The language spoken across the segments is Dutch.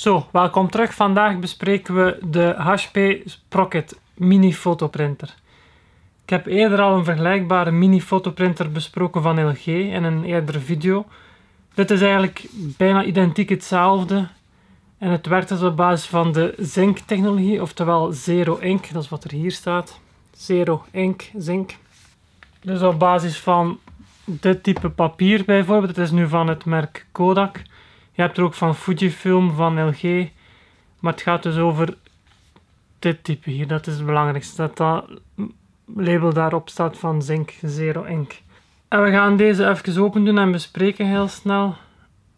Zo, welkom terug. Vandaag bespreken we de HP Sprocket mini fotoprinter. Ik heb eerder al een vergelijkbare mini fotoprinter besproken van LG in een eerdere video. Dit is eigenlijk bijna identiek hetzelfde en het werkt dus op basis van de Zink technologie, oftewel Zero Ink, dat is wat er hier staat. Zero Ink, Zink. Dus op basis van dit type papier bijvoorbeeld, het is nu van het merk Kodak. Je hebt er ook van Fujifilm, van LG. Maar het gaat dus over dit type hier. Dat is het belangrijkste. Dat dat label daarop staat van Zink Zero Ink. En we gaan deze even open doen en bespreken heel snel.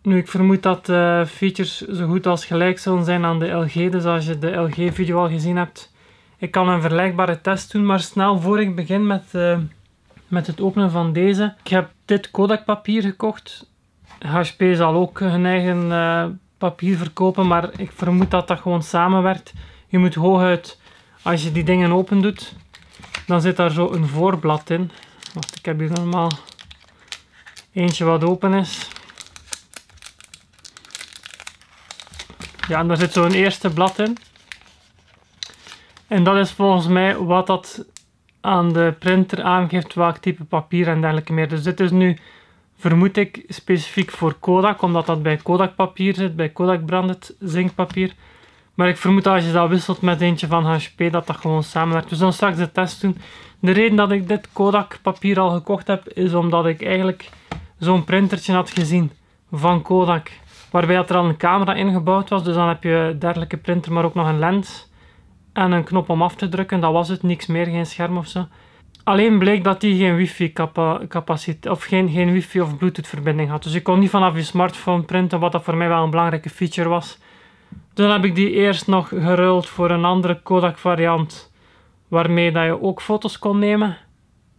Nu, ik vermoed dat de features zo goed als gelijk zullen zijn aan de LG. Dus als je de LG-video al gezien hebt, ik kan een vergelijkbare test doen. Maar snel, voor ik begin met, uh, met het openen van deze. Ik heb dit Kodak papier gekocht. HP zal ook hun eigen uh, papier verkopen, maar ik vermoed dat dat gewoon samenwerkt. Je moet hooguit, als je die dingen open doet, dan zit daar zo een voorblad in. Wacht, ik heb hier normaal eentje wat open is. Ja, en daar zit zo een eerste blad in. En dat is volgens mij wat dat aan de printer aangeeft welk type papier en dergelijke meer. Dus dit is nu vermoed ik specifiek voor Kodak, omdat dat bij Kodak papier zit, bij Kodak branded zinkpapier. Maar ik vermoed dat als je dat wisselt met eentje van HP, dat dat gewoon samenwerkt. We zullen straks de test doen. De reden dat ik dit Kodak papier al gekocht heb, is omdat ik eigenlijk zo'n printertje had gezien van Kodak. Waarbij er al een camera ingebouwd was. Dus dan heb je dergelijke printer, maar ook nog een lens. En een knop om af te drukken. Dat was het, niks meer, geen scherm of zo. Alleen bleek dat die geen wifi capaciteit of geen, geen wifi of bluetooth verbinding had. Dus ik kon niet vanaf je smartphone printen, wat dat voor mij wel een belangrijke feature was. Dan heb ik die eerst nog geruild voor een andere Kodak variant, waarmee dat je ook foto's kon nemen,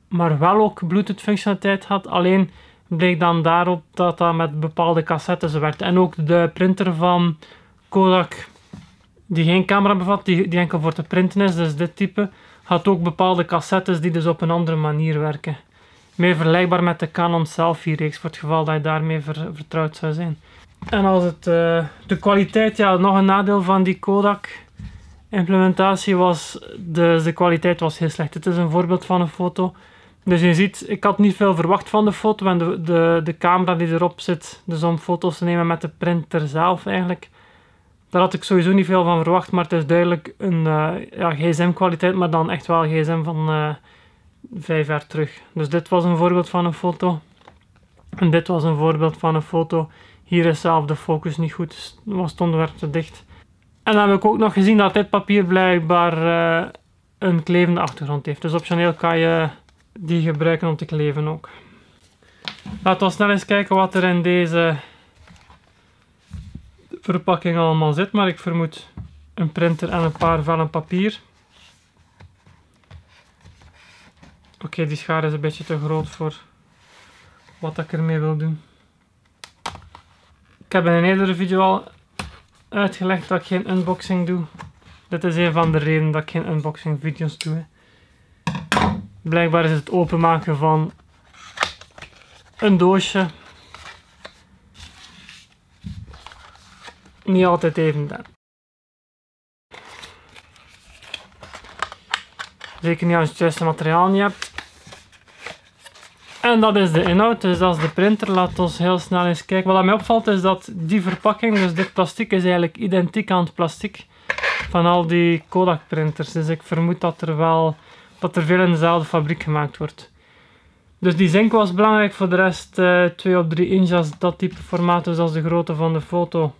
maar wel ook bluetooth functionaliteit had. Alleen bleek dan daarop dat dat met bepaalde cassettes werkt. En ook de printer van Kodak, die geen camera bevat, die, die enkel voor te printen is, dus dit type had ook bepaalde cassettes die dus op een andere manier werken. Meer vergelijkbaar met de Canon Selfie reeks, voor het geval dat je daarmee vertrouwd zou zijn. En als het, uh, de kwaliteit, ja, nog een nadeel van die Kodak implementatie was, de, de kwaliteit was heel slecht. Het is een voorbeeld van een foto. Dus je ziet, ik had niet veel verwacht van de foto en de, de, de camera die erop zit, dus om foto's te nemen met de printer zelf eigenlijk, daar had ik sowieso niet veel van verwacht, maar het is duidelijk een uh, ja, gsm-kwaliteit, maar dan echt wel gsm van uh, vijf jaar terug. Dus dit was een voorbeeld van een foto. En dit was een voorbeeld van een foto. Hier is zelf de focus niet goed, dus was het onderwerp te dicht. En dan heb ik ook nog gezien dat dit papier blijkbaar uh, een klevende achtergrond heeft. Dus optioneel kan je die gebruiken om te kleven ook. Laten we snel eens kijken wat er in deze verpakking allemaal zit, maar ik vermoed een printer en een paar vellen papier. Oké, die schaar is een beetje te groot voor wat ik ermee wil doen. Ik heb in een eerdere video al uitgelegd dat ik geen unboxing doe. Dit is een van de redenen dat ik geen unboxing video's doe. Blijkbaar is het openmaken van een doosje niet altijd even dan. Zeker niet als je het juiste materiaal niet hebt. En dat is de inhoud, dus dat is de printer. Laten we heel snel eens kijken. Wat mij opvalt is dat die verpakking, dus dit plastic, is eigenlijk identiek aan het plastic van al die Kodak printers. Dus ik vermoed dat er wel dat er veel in dezelfde fabriek gemaakt wordt. Dus die zink was belangrijk, voor de rest uh, 2 op 3 inches, dat type formaat, dus als de grootte van de foto.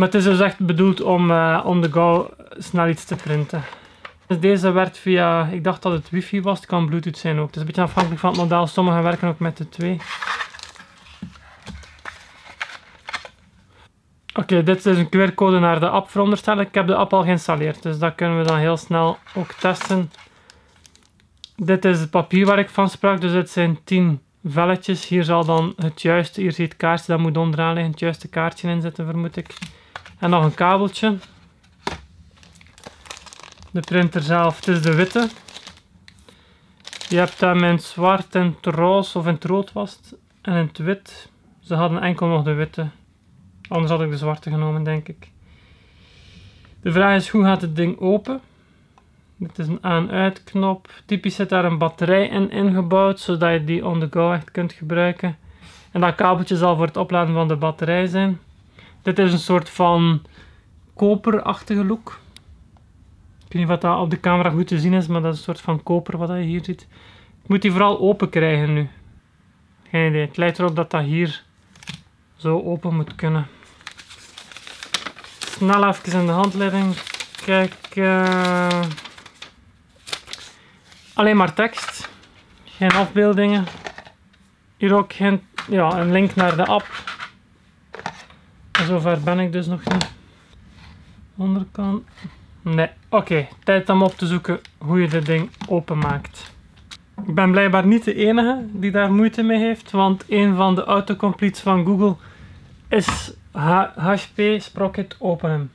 Maar het is dus echt bedoeld om uh, on the go snel iets te printen. Dus deze werkt via, ik dacht dat het wifi was, het kan bluetooth zijn ook. Het is een beetje afhankelijk van het model, sommige werken ook met de twee. Oké, dit is een QR-code naar de app veronderstellen. Ik heb de app al geïnstalleerd, dus dat kunnen we dan heel snel ook testen. Dit is het papier waar ik van sprak, dus het zijn 10 velletjes. Hier zal dan het juiste, hier zie je het kaartje, dat moet onderaan liggen, het juiste kaartje inzetten vermoed ik. En nog een kabeltje. De printer zelf, het is de witte. Je hebt hem in zwart en het roze of in het rood was. En in het wit. Ze hadden enkel nog de witte. Anders had ik de zwarte genomen, denk ik. De vraag is, hoe gaat het ding open? Dit is een aan-uit knop. Typisch zit daar een batterij in ingebouwd, zodat je die on the go echt kunt gebruiken. En dat kabeltje zal voor het opladen van de batterij zijn. Dit is een soort van koperachtige look. Ik weet niet wat dat op de camera goed te zien is, maar dat is een soort van koper wat je hier ziet. Ik moet die vooral open krijgen nu. Geen idee. Het lijkt erop dat dat hier zo open moet kunnen. Snel even in de handleiding kijken. Alleen maar tekst. Geen afbeeldingen. Hier ook geen, ja, een link naar de app. Zover ben ik dus nog niet. Onderkant. Nee, oké. Tijd om op te zoeken hoe je dit ding openmaakt. Ik ben blijkbaar niet de enige die daar moeite mee heeft, want een van de autocompletes van Google is HP Sprocket openen.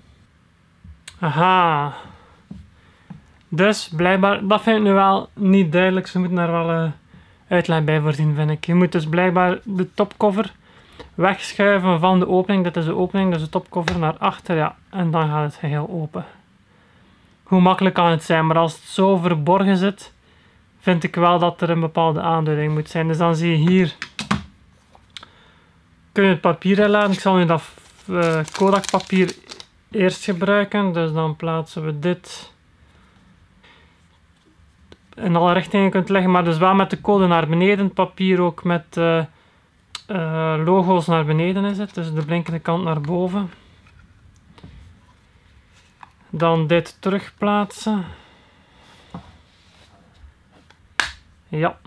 Aha. Dus blijkbaar, dat vind ik nu wel niet duidelijk. Ze moeten daar wel uh, uitleg bij voorzien, vind ik. Je moet dus blijkbaar de topcover wegschuiven van de opening. Dit is de opening, dus de topcover naar achter. Ja, en dan gaat het geheel open. Hoe makkelijk kan het zijn, maar als het zo verborgen zit, vind ik wel dat er een bepaalde aanduiding moet zijn. Dus dan zie je hier, kun je het papier inladen. Ik zal nu dat uh, Kodak papier eerst gebruiken. Dus dan plaatsen we dit in alle richtingen kunt leggen, maar dus wel met de code naar beneden. Papier ook met uh, uh, logo's naar beneden is het, dus de blinkende kant naar boven. Dan dit terugplaatsen. Ja.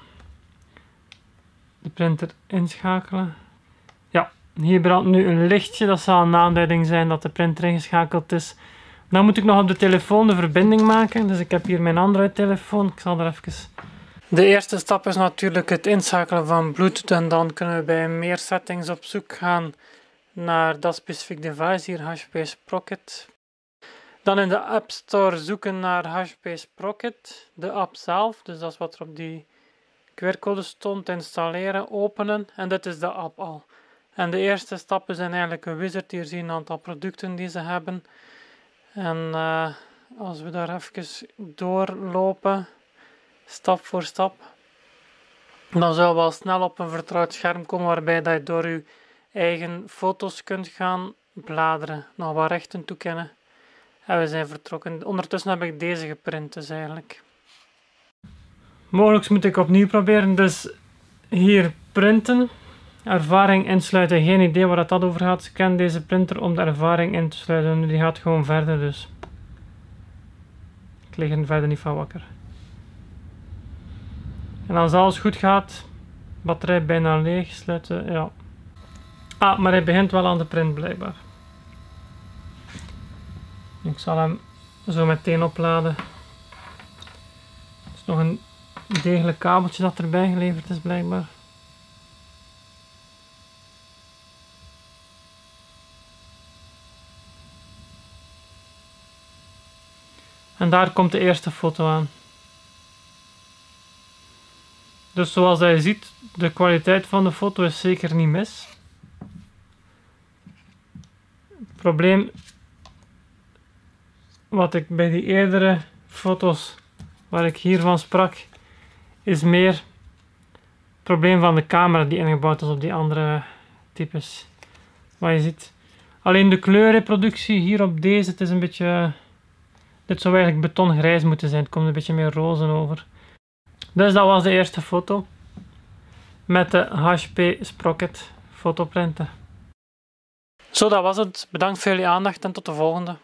De printer inschakelen. Ja, hier brandt nu een lichtje. Dat zal een aanduiding zijn dat de printer ingeschakeld is. Dan moet ik nog op de telefoon de verbinding maken. Dus ik heb hier mijn Android telefoon. Ik zal er even... De eerste stap is natuurlijk het inschakelen van Bluetooth. En dan kunnen we bij meer settings op zoek gaan naar dat specifiek device. Hier HP Sprocket. Dan in de App Store zoeken naar HP Sprocket. De app zelf. Dus dat is wat er op die QR-code stond. Installeren, openen. En dit is de app al. En de eerste stappen zijn eigenlijk een wizard. Hier zien een aantal producten die ze hebben. En uh, als we daar even doorlopen, stap voor stap, dan zullen we al snel op een vertrouwd scherm komen waarbij dat je door je eigen foto's kunt gaan bladeren, nog wat rechten toekennen. En we zijn vertrokken. Ondertussen heb ik deze geprint dus eigenlijk. Mogelijk moet ik opnieuw proberen, dus hier printen. Ervaring insluiten, geen idee waar dat over gaat. Scan deze printer om de ervaring in te sluiten. Die gaat gewoon verder dus. Ik lig er verder niet van wakker. En als alles goed gaat, batterij bijna leeg, sluiten, ja. Ah, maar hij begint wel aan de print blijkbaar. Ik zal hem zo meteen opladen. Er is nog een degelijk kabeltje dat erbij geleverd is blijkbaar. En daar komt de eerste foto aan. Dus zoals je ziet, de kwaliteit van de foto is zeker niet mis. Het probleem wat ik bij die eerdere foto's waar ik hiervan sprak, is meer het probleem van de camera die ingebouwd is op die andere types. Wat je ziet. Alleen de kleurreproductie hier op deze, het is een beetje dit zou eigenlijk betongrijs moeten zijn. Het komt een beetje meer rozen over. Dus dat was de eerste foto. Met de HP Sprocket fotoprinter. Zo, dat was het. Bedankt voor jullie aandacht en tot de volgende.